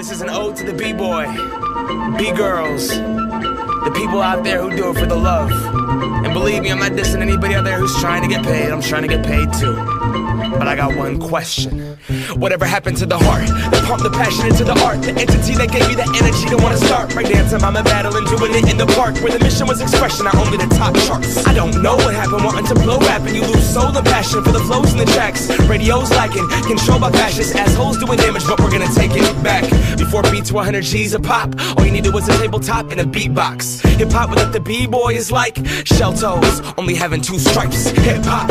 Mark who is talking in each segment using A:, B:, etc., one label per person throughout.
A: This is an ode to the B-boy, B-girls, the people out there who do it for the love. And believe me, I'm not dissing anybody out there who's trying to get paid. I'm trying to get paid too. But I got one question. Whatever happened to the heart that pumped the passion into the art? The entity that gave you the energy to wanna start. Right dancing, I'm a battle and doing it in the park where the mission was expression, not only the top charts. I don't know what happened, wanting to blow rap and you lose soul and passion for the flows and the tracks. Radio's lacking, controlled by fascists, assholes doing damage, but we're gonna take it back. Before beats 100 G's a pop, all you needed was a tabletop and a beatbox. Hip hop without the B-boy is like shell toes, only having two stripes. Hip hop,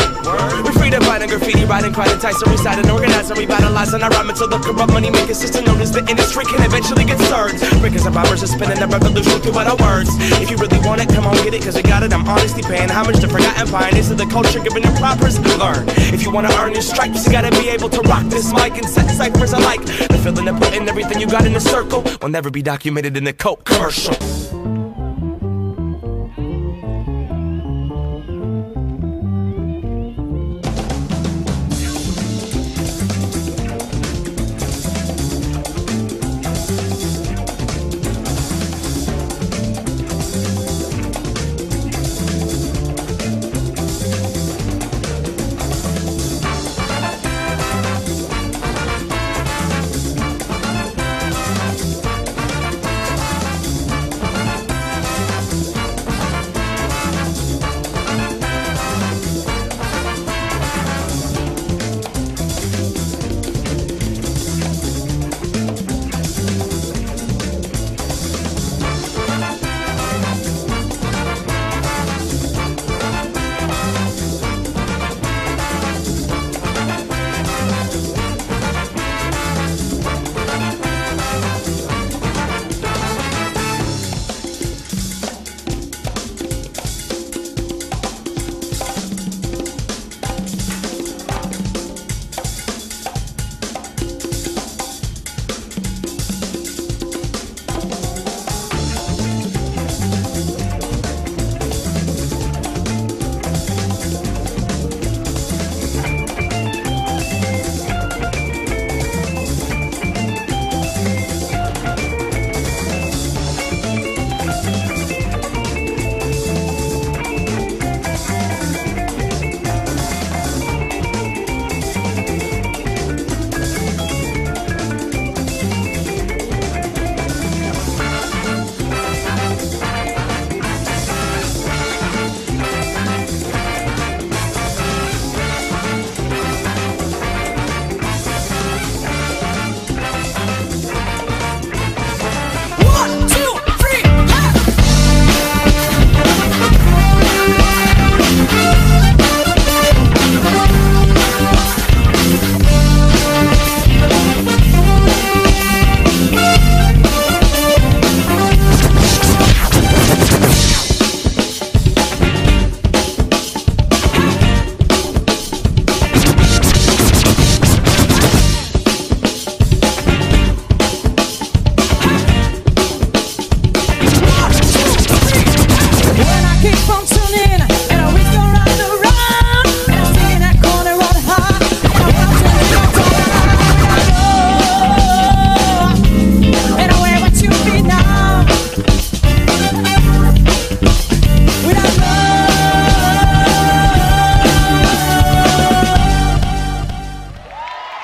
A: we free to fight and graffiti, writing, crying, entice, and recite, and organize, and revitalize, and I rhyme until the corrupt money making system known as the industry can eventually get served. Breakers and robbers are spinning a revolution through our words. If you really want it, come on, get it, cause we got it. I'm honestly paying homage to forgotten pioneers of the culture, giving them propers. Learn. If you wanna earn your stripes, you gotta be able to rock this mic and set ciphers alike. The feeling of putting everything you got in a circle will never be documented in a Coke commercial.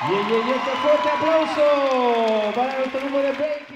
B: E
C: y, y, esto fue, te aplauso para nuestro número de 20.